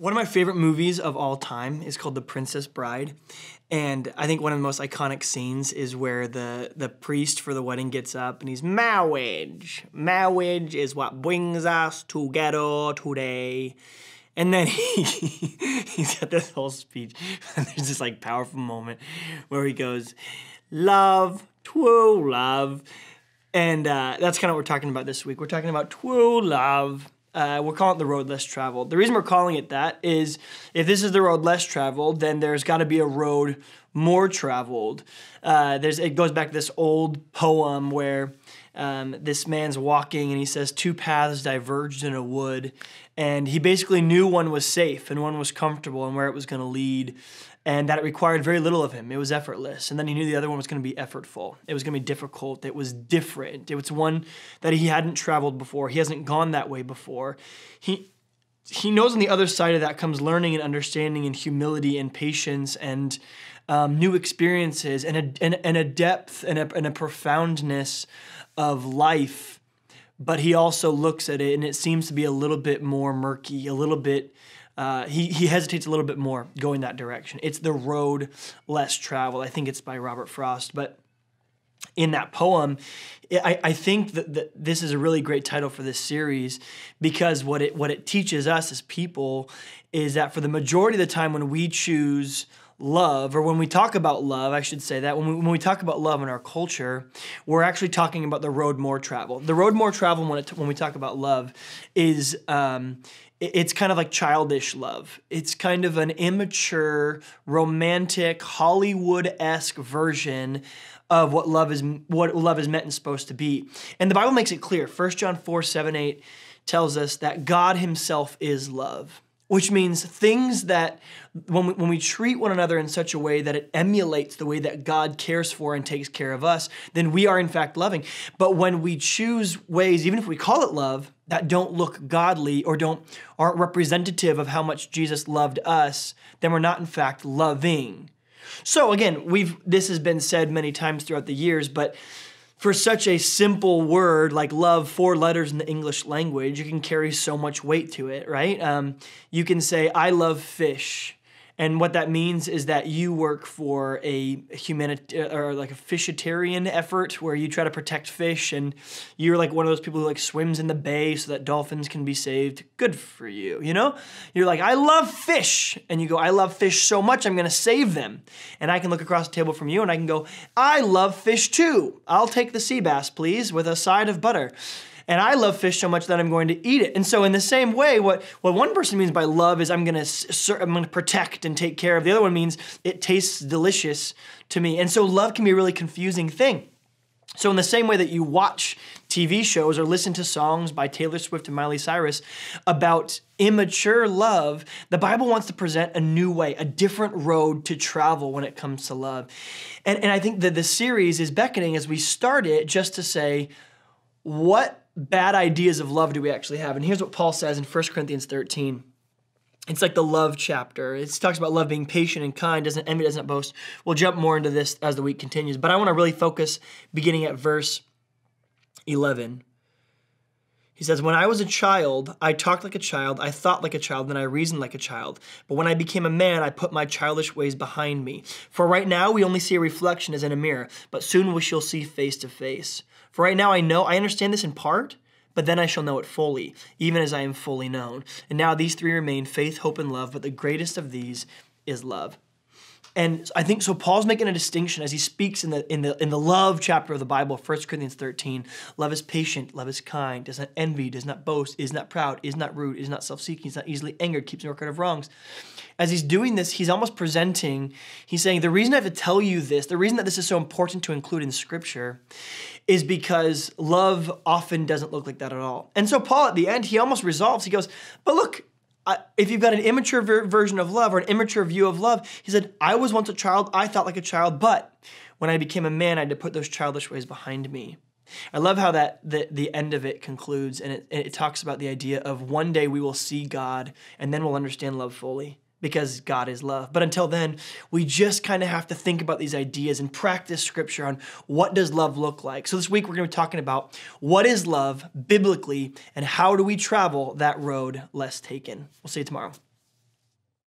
One of my favorite movies of all time is called The Princess Bride. And I think one of the most iconic scenes is where the, the priest for the wedding gets up and he's marriage. Marriage is what brings us together today. And then he he's got this whole speech. And there's this like powerful moment where he goes, Love, true love. And uh, that's kind of what we're talking about this week. We're talking about true love uh, we're calling it the road less traveled. The reason we're calling it that is if this is the road less traveled, then there's got to be a road more traveled. Uh, there's it goes back to this old poem where um, this man's walking and he says two paths diverged in a wood, and he basically knew one was safe and one was comfortable and where it was going to lead and that it required very little of him. It was effortless. And then he knew the other one was going to be effortful. It was going to be difficult. It was different. It was one that he hadn't traveled before. He hasn't gone that way before. He he knows on the other side of that comes learning and understanding and humility and patience and um, new experiences and a, and, and a depth and a, and a profoundness of life. But he also looks at it and it seems to be a little bit more murky, a little bit uh, he, he hesitates a little bit more going that direction. It's the road less traveled. I think it's by Robert Frost, but in that poem, I, I think that, that this is a really great title for this series because what it what it teaches us as people is that for the majority of the time when we choose love, or when we talk about love, I should say that, when we, when we talk about love in our culture, we're actually talking about the road more travel. The road more travel when, it, when we talk about love is um, it's kind of like childish love. It's kind of an immature, romantic, Hollywood-esque version of what love is what love is meant and supposed to be. And the Bible makes it clear. 1 John 4, 7, 8 tells us that God himself is love which means things that when we, when we treat one another in such a way that it emulates the way that God cares for and takes care of us, then we are in fact loving. But when we choose ways, even if we call it love, that don't look godly or don't aren't representative of how much Jesus loved us, then we're not in fact loving. So again, we've this has been said many times throughout the years, but for such a simple word like love, four letters in the English language, you can carry so much weight to it, right? Um, you can say, I love fish. And what that means is that you work for a humanitarian or like a fishitarian effort where you try to protect fish and you're like one of those people who like swims in the bay so that dolphins can be saved. Good for you, you know? You're like, I love fish. And you go, I love fish so much, I'm gonna save them. And I can look across the table from you and I can go, I love fish too. I'll take the sea bass, please, with a side of butter and I love fish so much that I'm going to eat it. And so in the same way, what, what one person means by love is I'm gonna I'm gonna protect and take care of. The other one means it tastes delicious to me. And so love can be a really confusing thing. So, in the same way that you watch TV shows or listen to songs by Taylor Swift and Miley Cyrus about immature love, the Bible wants to present a new way, a different road to travel when it comes to love. And, and I think that the series is beckoning as we start it just to say, what bad ideas of love do we actually have? And here's what Paul says in 1 Corinthians 13. It's like the love chapter. It talks about love being patient and kind, doesn't envy, doesn't boast. We'll jump more into this as the week continues, but I want to really focus beginning at verse 11. He says, When I was a child, I talked like a child, I thought like a child, and I reasoned like a child. But when I became a man, I put my childish ways behind me. For right now, we only see a reflection as in a mirror, but soon we shall see face to face. For right now I know, I understand this in part, but then I shall know it fully, even as I am fully known. And now these three remain faith, hope, and love, but the greatest of these is love. And I think so Paul's making a distinction as he speaks in the in the in the love chapter of the Bible, 1 Corinthians 13. Love is patient, love is kind, does not envy, does not boast, is not proud, is not rude, is not self-seeking, is not easily angered, keeps no record of wrongs as he's doing this, he's almost presenting, he's saying, the reason I have to tell you this, the reason that this is so important to include in scripture is because love often doesn't look like that at all. And so Paul at the end, he almost resolves, he goes, but look, if you've got an immature ver- version of love or an immature view of love, he said, I was once a child, I thought like a child, but when I became a man, I had to put those childish ways behind me. I love how that the, the end of it concludes and it, it talks about the idea of one day we will see God and then we'll understand love fully because God is love. But until then, we just kind of have to think about these ideas and practice scripture on what does love look like. So this week we're going to be talking about what is love biblically and how do we travel that road less taken. We'll see you tomorrow.